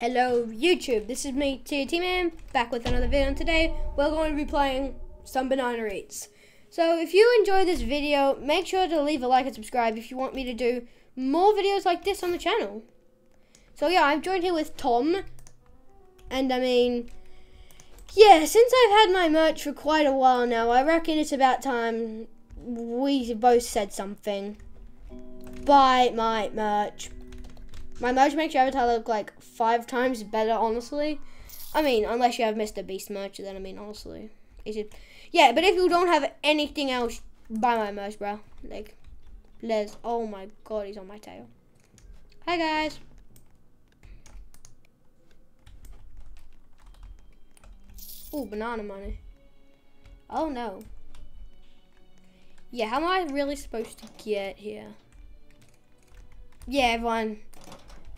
Hello YouTube, this is me, TNT Man, back with another video and today we're going to be playing some Banana Eats. So if you enjoy this video, make sure to leave a like and subscribe if you want me to do more videos like this on the channel. So yeah, I'm joined here with Tom, and I mean, yeah, since I've had my merch for quite a while now, I reckon it's about time we both said something. Buy my merch, my merch makes your avatar look like five times better, honestly. I mean, unless you have Mr. Beast merch, then I mean, honestly. yeah, but if you don't have anything else, buy my merch, bro. Like, Les. Oh my god, he's on my tail. Hi, guys. Oh, banana money. Oh, no. Yeah, how am I really supposed to get here? Yeah, everyone,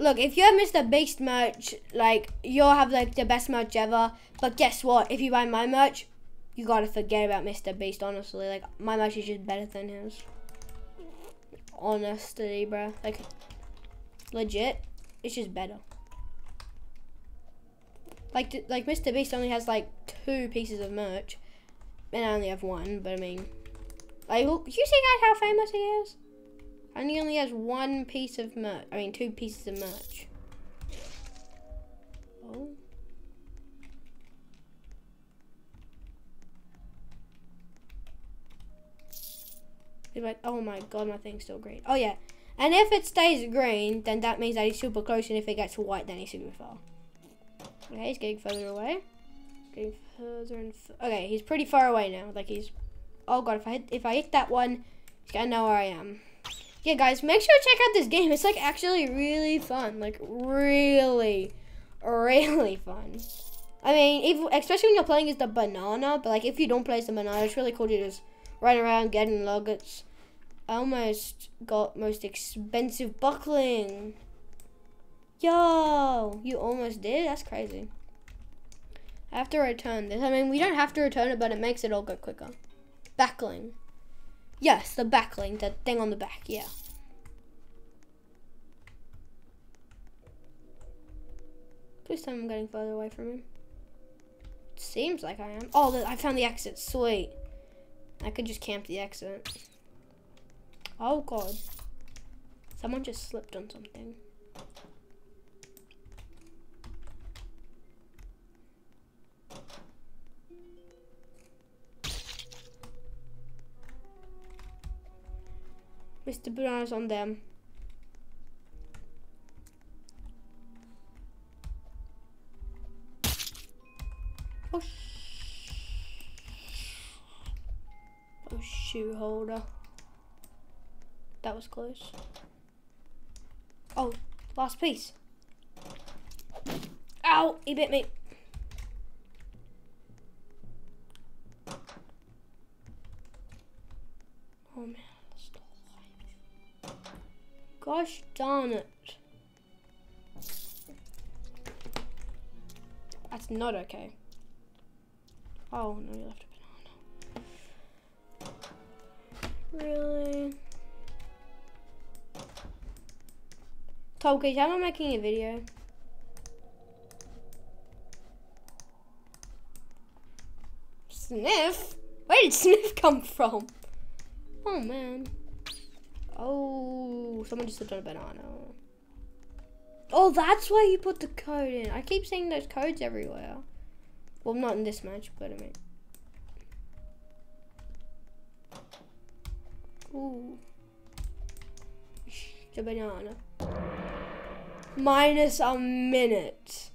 look, if you have Mr. Beast merch, like, you'll have, like, the best merch ever. But guess what? If you buy my merch, you gotta forget about Mr. Beast, honestly. Like, my merch is just better than his. Honestly, bro. Like, legit, it's just better. Like, like Mr. Beast only has, like, two pieces of merch. And I only have one, but I mean... Like, you see guys how famous he is? And he only has one piece of merch. I mean, two pieces of merch. Oh. Like, oh my god, my thing's still green. Oh yeah. And if it stays green, then that means that he's super close, and if it gets white, then he's super far. Okay, he's getting further away. Getting further and okay, he's pretty far away now. Like he's, oh god, if I hit, if I hit that one, he's gonna know where I am yeah, guys, make sure to check out this game. It's like actually really fun. Like really, really fun. I mean, if, especially when you're playing as the banana, but like if you don't play as the banana, it's really cool to just run around getting nuggets. I almost got most expensive buckling. Yo, you almost did? That's crazy. I have to return this. I mean, we don't have to return it, but it makes it all go quicker. Backling. Yes, the backlink, the thing on the back, yeah. Please tell me I'm getting further away from him. Seems like I am. Oh, I found the exit. Sweet. I could just camp the exit. Oh, God. Someone just slipped on something. Mr. Bananas on them. Oh, oh shoe holder. That was close. Oh, last piece. Ow, he bit me. Darn it. That's not okay. Oh, no, you left a banana. Really? Tolkien, am I'm making a video? Sniff? Where did Sniff come from? Oh, man. Oh, someone just slipped on a banana. Oh, that's why you put the code in. I keep seeing those codes everywhere. Well, not in this match, but I mean. Ooh. The banana. Minus a minute.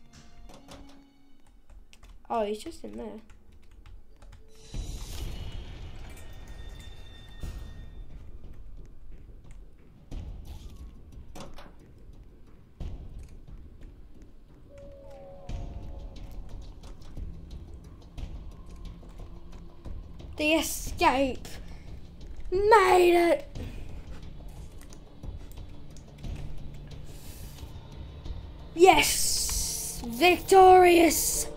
Oh, he's just in there. The escape. Made it. Yes! Victorious!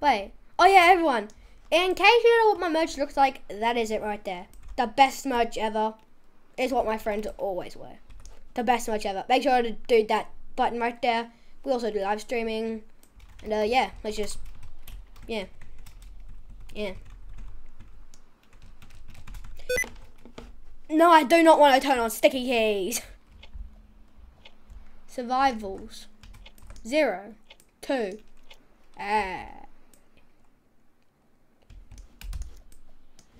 Wait. Oh yeah, everyone. In case you don't know what my merch looks like, that is it right there. The best merch ever is what my friends always wear. the best merch ever. Make sure to do that button right there. We also do live streaming. And uh, yeah, let's just, yeah, yeah. No, I do not want to turn on sticky keys. Survivals. Zero. Two. Ah.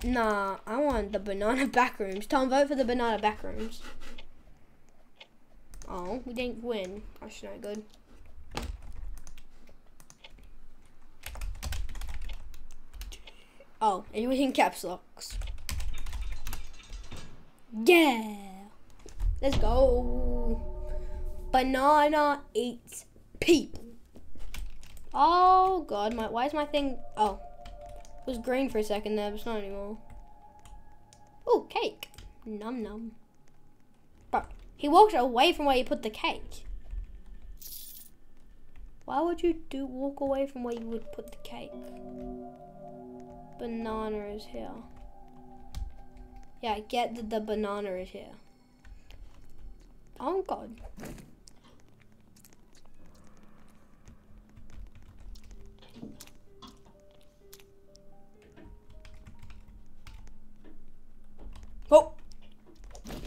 Nah, I want the banana backrooms. Tom, vote for the banana backrooms. Oh, we didn't win. That's not good. Oh, and you're using caps locks. Yeah. Let's go. Banana eats people. Oh god, my why is my thing oh. It was green for a second there, but it's not anymore. Oh, cake. Num num. Bro, he walked away from where you put the cake. Why would you do walk away from where you would put the cake? Banana is here. Yeah, get the banana is here. Oh god. Oh!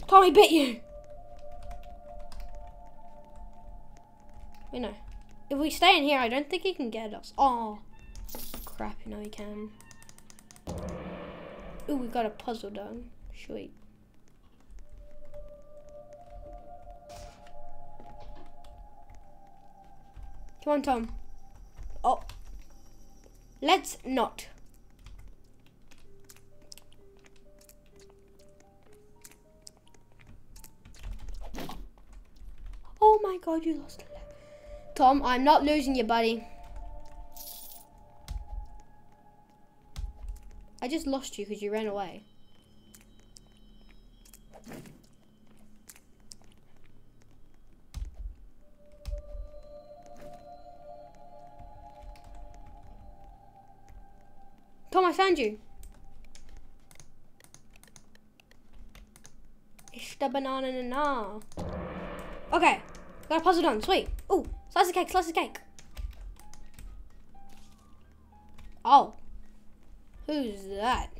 Tommy bit you! You know. If we stay in here, I don't think he can get us. Oh, crap, you know he can. Ooh, we got a puzzle done. Sweet. Come on, Tom. Oh. Let's not. Oh my god, you lost. Tom, I'm not losing you, buddy. Just lost you because you ran away. Tom, I found you. It's the banana na. Okay, got a puzzle done. Sweet. Ooh, slice of cake, slice of cake. Oh. Who's that?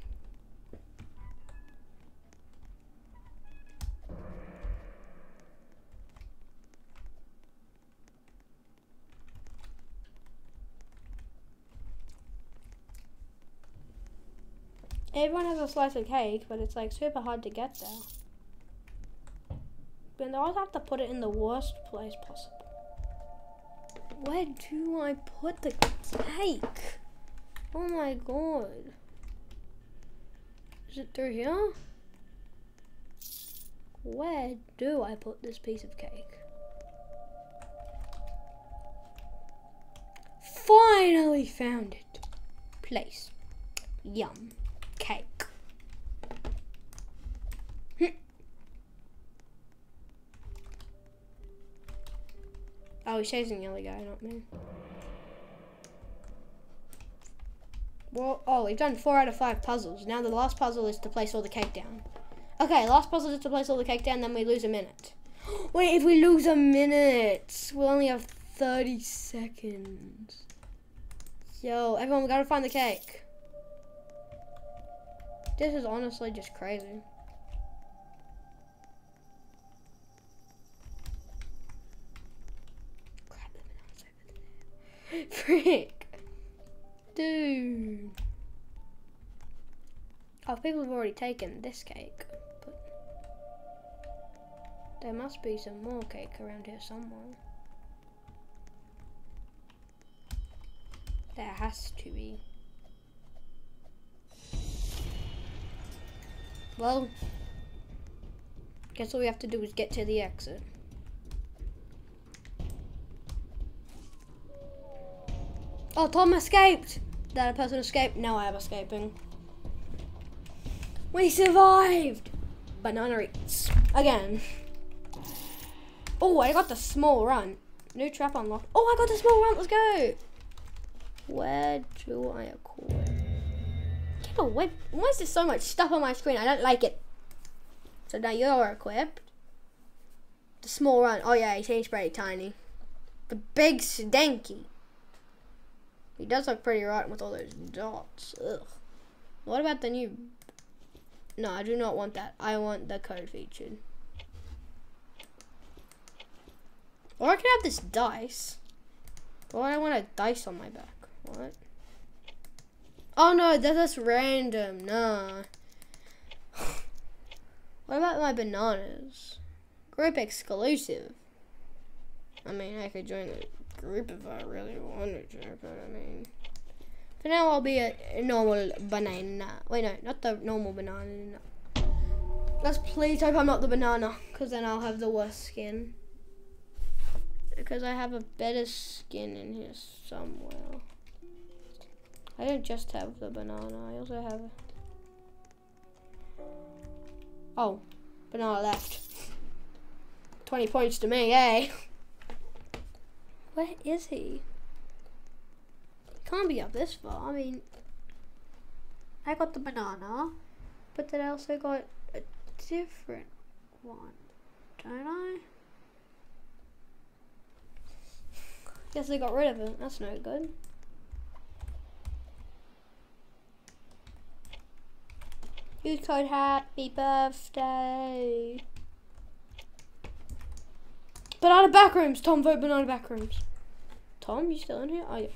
Everyone has a slice of cake, but it's like super hard to get there. But they always have to put it in the worst place possible. Where do I put the cake? Oh my god. Is it through here? Where do I put this piece of cake? Finally found it. Place. Yum. Cake. Hmm. oh, he's chasing the other guy, not me. Well, oh, we've done four out of five puzzles. Now the last puzzle is to place all the cake down. Okay, last puzzle is to place all the cake down, then we lose a minute. Wait, if we lose a minute, we'll only have 30 seconds. Yo, everyone, we gotta find the cake. This is honestly just crazy. Crap, Frick. Dude. Already taken this cake, but there must be some more cake around here somewhere. There has to be. Well, guess all we have to do is get to the exit. Oh, Tom escaped! That a person escaped? Now I am escaping. We survived! Banana eats. Again. Oh, I got the small run. New trap unlocked. Oh, I got the small run. Let's go. Where do I equip? Get away. Why is there so much stuff on my screen? I don't like it. So now you're equipped. The small run. Oh yeah, he seems pretty tiny. The big stanky. He does look pretty rotten with all those dots. Ugh. What about the new? No, I do not want that. I want the code featured. Or I could have this dice. Or I want a dice on my back. What? Oh no, that's random. Nah. what about my bananas? Group exclusive. I mean, I could join the group if I really wanted to, but I mean. For now, I'll be a, a normal banana. Wait, no, not the normal banana. Let's please hope I'm not the banana, because then I'll have the worst skin. Because I have a better skin in here somewhere. I don't just have the banana, I also have... Oh, banana left. 20 points to me, eh? Where is he? Can't be up this far. I mean, I got the banana, but then I also got a different one, don't I? Guess they got rid of it. That's no good. Use code happy birthday. Banana backrooms. Tom, vote banana backrooms. Tom, you still in here? Oh, yeah.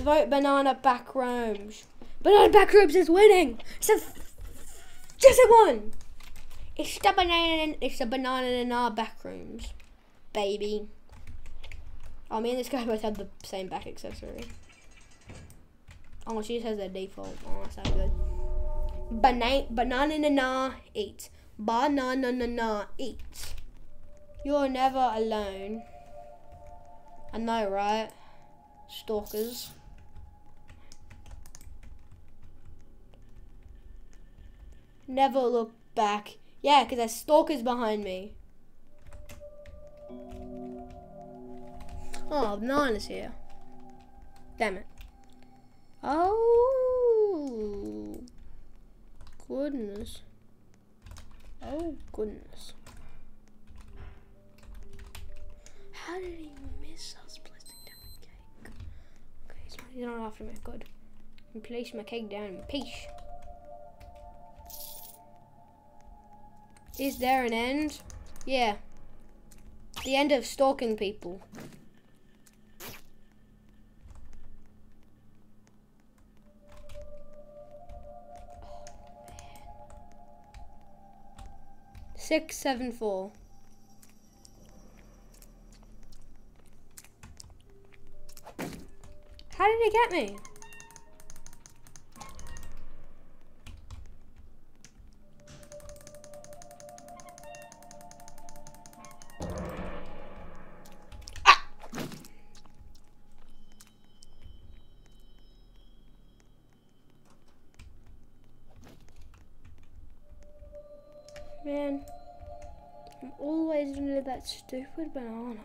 Vote banana backrooms. Banana backrooms is winning. It's just a one. It's the banana. It's the banana in our backrooms, baby. Oh, me and this guy both have the same back accessory. Oh, she just has the default. Oh, that's not good. Banana, banana, na, na, eat. Banana, na, na, eat. You're never alone. I know, right? Stalkers. Never look back. Yeah, because there's stalkers behind me. Oh, Nana's here. Damn it. Oh. Goodness. Oh, goodness. How did he miss us placing down the cake? Okay, he's not, he's not after me. Good. And place my cake down in peace. Is there an end? Yeah. The end of stalking people. Six, seven, four. How did he get me? Stupid banana.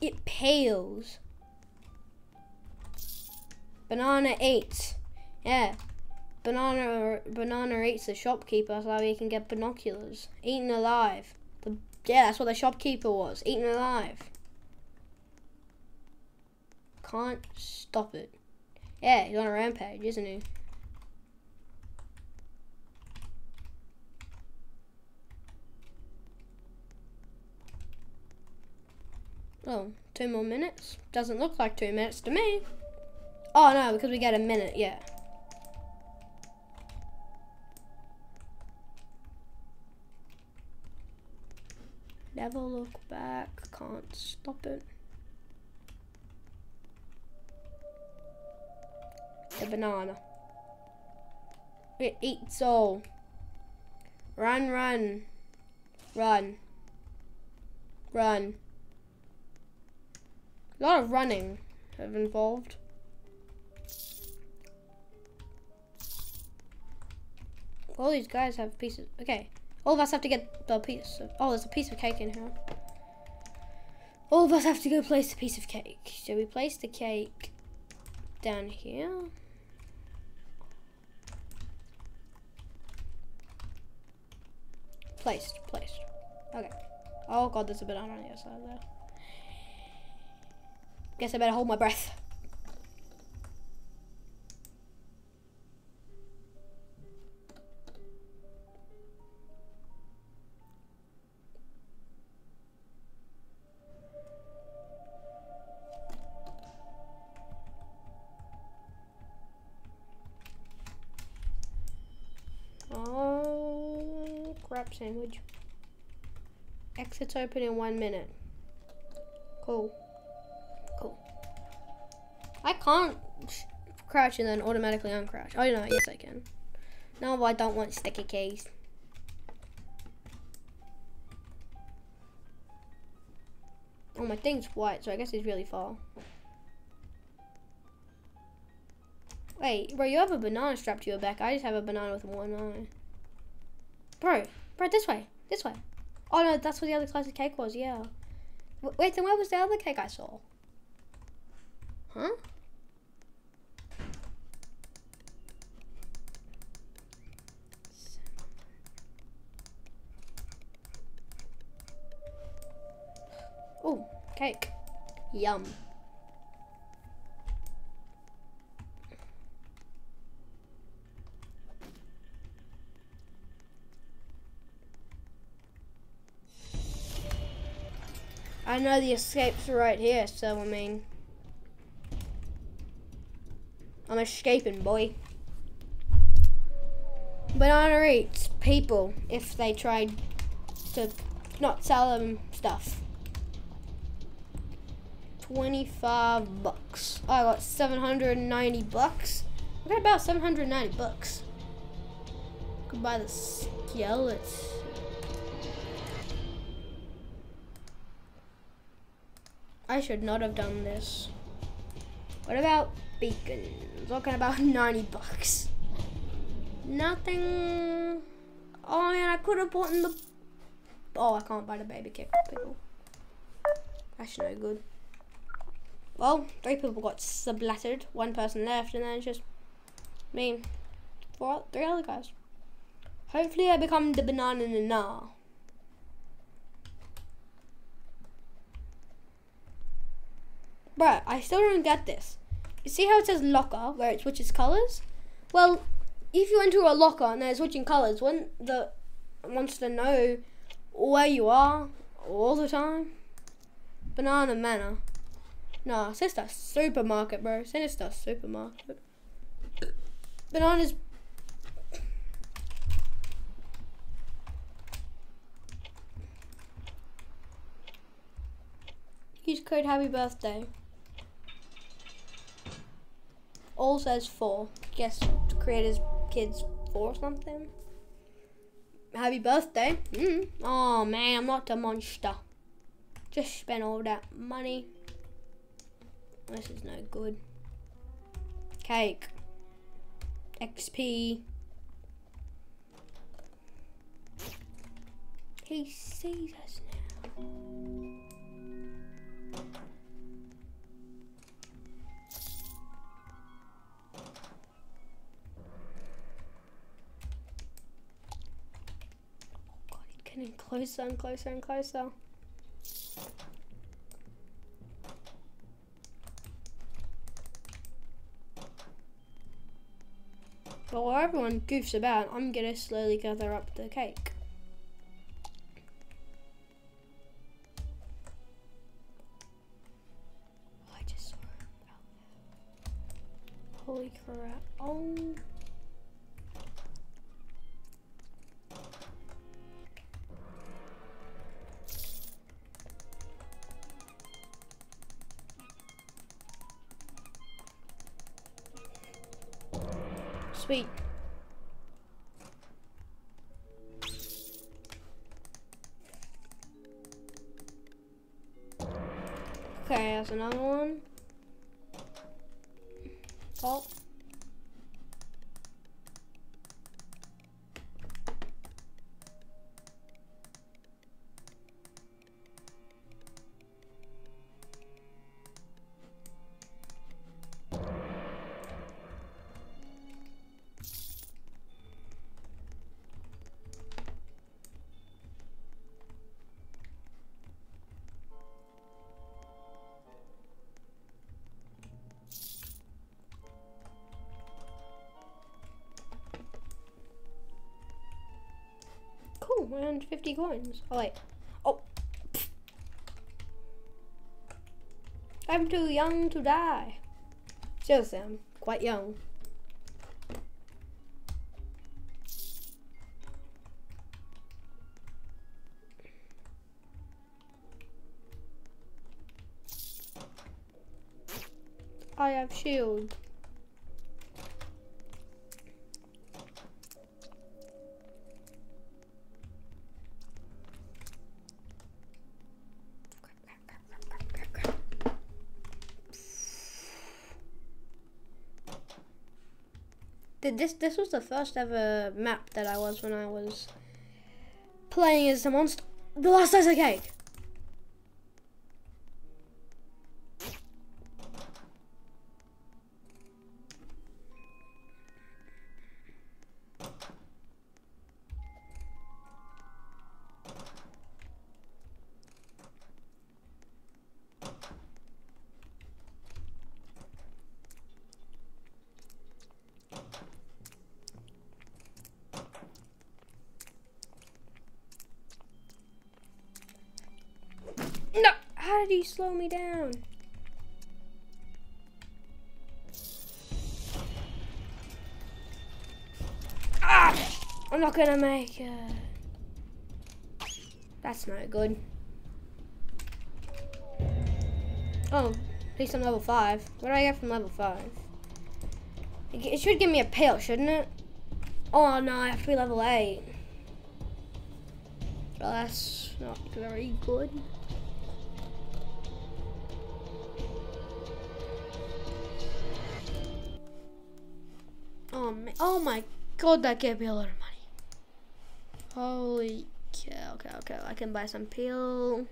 It pales. Banana eats. Yeah. Banana banana eats the shopkeeper so he can get binoculars. Eaten alive. The, yeah, that's what the shopkeeper was. Eaten alive. Can't stop it. Yeah, he's on a rampage, isn't he? Oh, two more minutes? Doesn't look like two minutes to me. Oh no, because we get a minute, yeah. Never look back, can't stop it. The banana. It eats all. Run, run. Run. Run. A lot of running have involved. All these guys have pieces. Okay. All of us have to get the piece of, oh, there's a piece of cake in here. All of us have to go place a piece of cake. So we place the cake down here. Placed, placed. Okay. Oh god, there's a banana on the other side there. Guess I better hold my breath. Oh, crap sandwich. Exits open in one minute. Cool. I can't crouch and then automatically uncrouch. Oh no, yes I can. No, I don't want sticky keys. Oh, my thing's white, so I guess it's really far. Wait, bro, you have a banana strapped to your back. I just have a banana with one eye. Bro, bro, this way, this way. Oh no, that's where the other slice of cake was, yeah. Wait, then where was the other cake I saw? Huh? Oh, cake. Yum. I know the escapes are right here, so I mean... I'm escaping, boy. Banana eats people if they tried to not sell them stuff. 25 bucks. I got 790 bucks. I got about 790 bucks. Could buy the skeleton. I should not have done this. What about beacons? Looking about 90 bucks. Nothing. Oh man, I could have bought in the. Oh, I can't buy the baby kick people. That's no good. Well, three people got sublattered. One person left, and then it's just me, four, three other guys. Hopefully, I become the banana na. But I still don't get this. You see how it says locker, where it switches colors? Well, if you enter a locker and they're switching colors, wouldn't the monster know where you are all the time? Banana No, Sinister Supermarket, bro. Sinister Supermarket. Bananas. Use code Happy Birthday. All says four. Guess creator's kids four or something. Happy birthday. Mm. Oh man, I'm not a monster. Just spent all that money. This is no good. Cake. XP. He sees us now. Oh God, getting closer and closer and closer. But while everyone goofs about, I'm gonna slowly gather up the cake. Okay, 150 coins. Oh, wait. Oh. I'm too young to die. Seriously, I'm quite young. I have shield. This this was the first ever map that I was when I was playing as a monster. The last of cake. He slow me down? Ah! I'm not gonna make it. That's not good. Oh, at least I'm level 5. What do I get from level 5? It should give me a pill, shouldn't it? Oh no, I have to be level 8. Well, that's not very good. Oh, my god, that gave me a lot of money. Holy cow, okay, okay, I can buy some peel.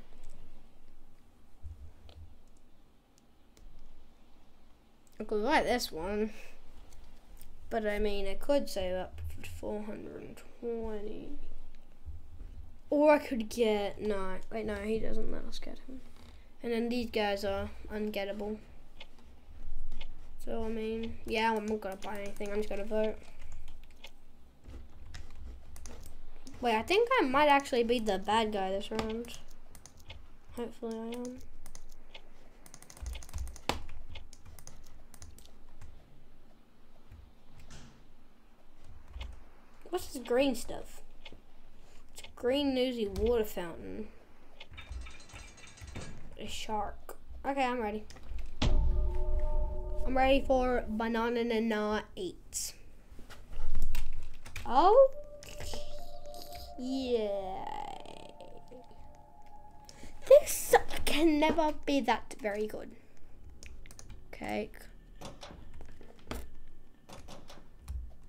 I could buy this one. But I mean, I could save up for 420. Or I could get, no, wait, no, he doesn't let us get him. And then these guys are ungettable. So, I mean, yeah, I'm not gonna buy anything. I'm just gonna vote. Wait, I think I might actually be the bad guy this round. Hopefully I am. What's this green stuff? It's a green newsy water fountain. A shark. Okay, I'm ready. I'm ready for banana and eight. Oh, yeah. This can never be that very good. Cake.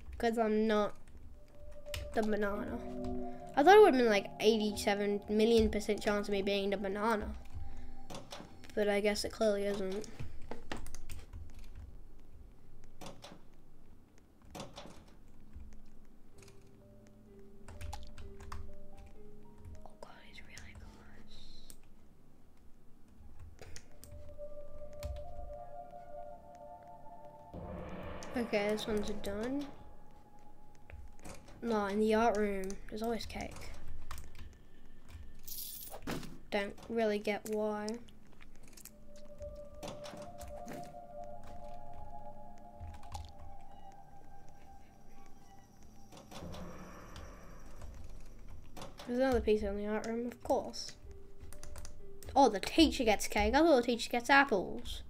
Because I'm not the banana. I thought it would have been like 87 million percent chance of me being the banana. But I guess it clearly isn't. Okay, this one's done. No, in the art room, there's always cake. Don't really get why. There's another piece in the art room, of course. Oh, the teacher gets cake. I thought the teacher gets apples.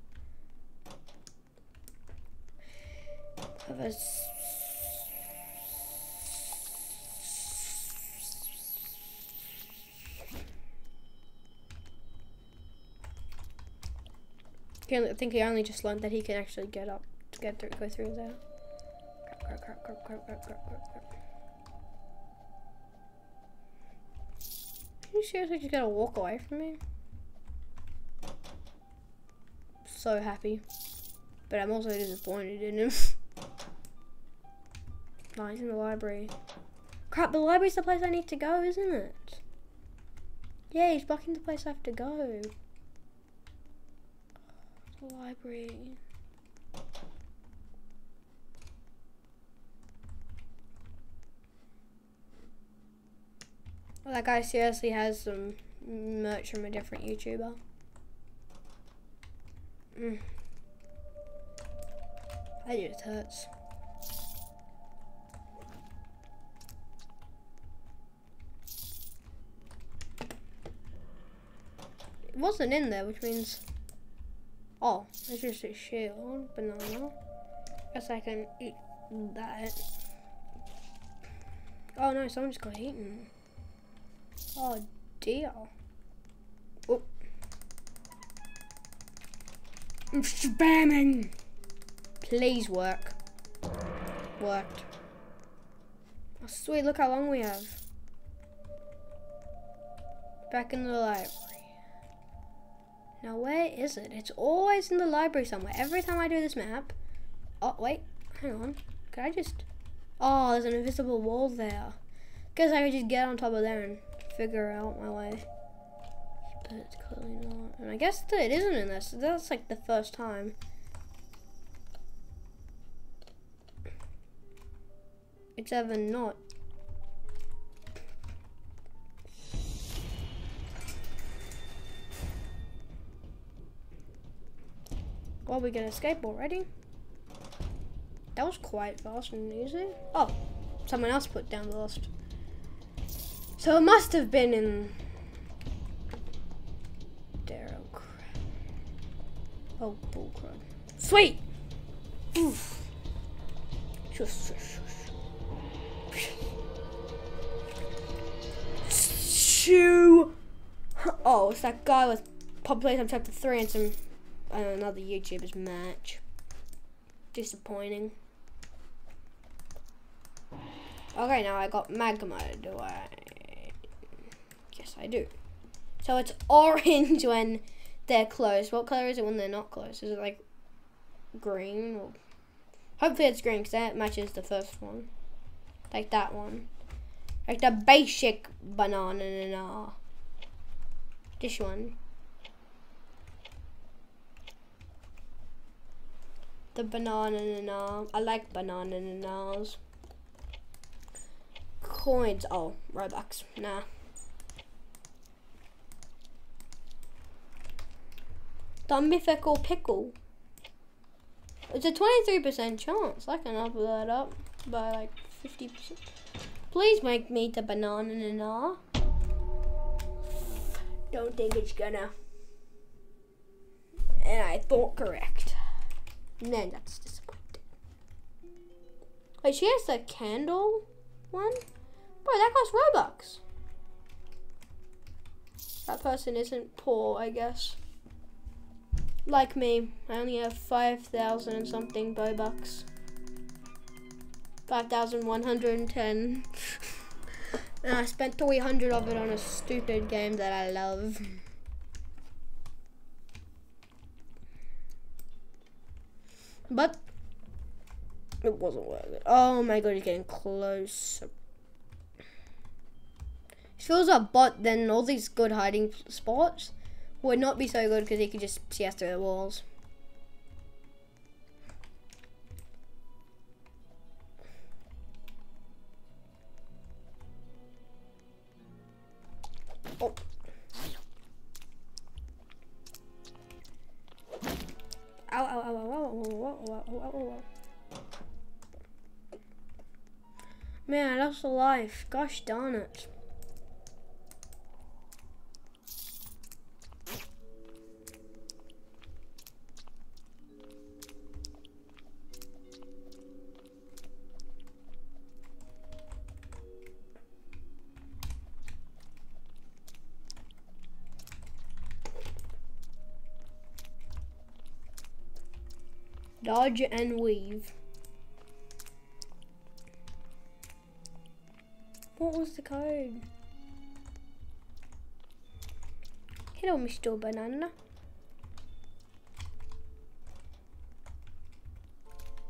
Of think he only just learned that he can actually get up to get through, go through there. Crap, crap, crap, crap, crap, crap, crap, crap. You seriously just gotta walk away from me? So happy. But I'm also disappointed in him. He's in the library. Crap, the library's the place I need to go, isn't it? Yeah, he's blocking the place I have to go. The library. That guy seriously has some merch from a different YouTuber. Mm. That just hurts. Wasn't in there, which means... Oh, it's just a shield, banana. Guess I can eat that. Oh no, someone just got eaten. Oh dear. Oh. I'm spamming. Please work. Worked. Oh sweet, look how long we have. Back in the library. Now where is it? It's always in the library somewhere. Every time I do this map. Oh, wait. Hang on. Could I just... Oh, there's an invisible wall there. Guess I could just get on top of there and figure out my way. But it's clearly not. And I guess that it isn't in this. That's like the first time. It's ever not. Well, we can escape already. That was quite fast and easy. Oh, someone else put down the list. So it must have been in there. Oh crap. Bullcrap. Sweet! Oof. Shush, shush. Shoo! Oh, it's that guy with population chapter 3 and some another YouTuber's match. Disappointing. Okay, now I got magma. Do I? Yes, I do. So it's orange when they're close. What color is it when they're not close? Is it like green? Or... Hopefully it's green because that matches the first one. Like that one. Like the basic banana. This one. The banana and I like banana and Coins. Oh, Robux. Nah. The mythical pickle. It's a 23% chance. I can up that up by like 50%. Please make me the banana and Don't think it's gonna. And I thought correct. Man, that's disappointing. Wait, she has the candle one? Boy, that costs Robux. That person isn't poor, I guess. Like me, I only have 5,000 and something Robux. 5,110. and I spent 300 of it on a stupid game that I love. But it wasn't worth it. Oh my god, he's getting close. He was a bot, then all these good hiding spots would not be so good because he could just see us through the walls. Lost a life. Gosh darn it. Dodge and weave. What was the code? Hello, Mr. Banana.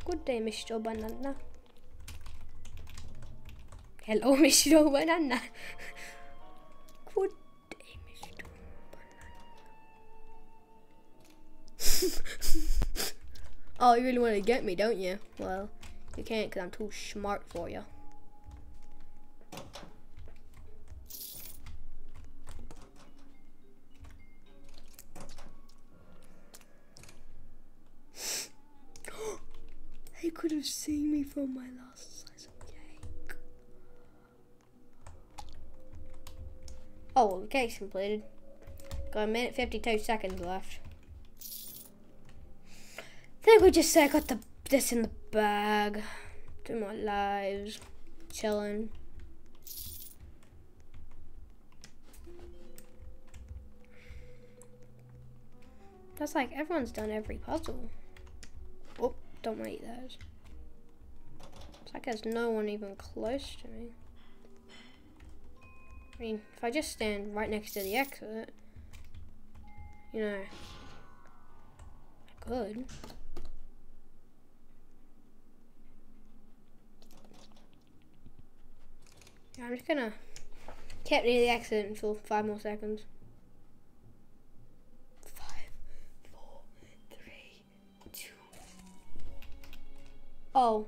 Good day, Mr. Banana. Hello, Mr. Banana. Good day, Mr. Banana. Oh, you really want to get me, don't you? Well, you can't because I'm too smart for you. Seen me from my last slice of cake. Oh, well, the cake's completed. Got a minute 52 seconds left. I think we just say I got the this in the bag. Do my lives. Chilling. That's like everyone's done every puzzle. Oh, don't eat those. There's no one even close to me. I mean, if I just stand right next to the exit, you know, I could. Yeah, I'm just gonna keep near the exit until five more seconds. Five, four, three, two. Oh.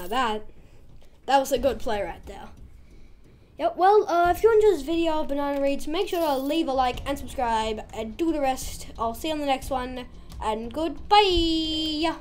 Now that, that was a good play right there. Yep, well, uh, if you enjoyed this video of Banana Eats, make sure to leave a like and subscribe and do the rest. I'll see you on the next one, and goodbye!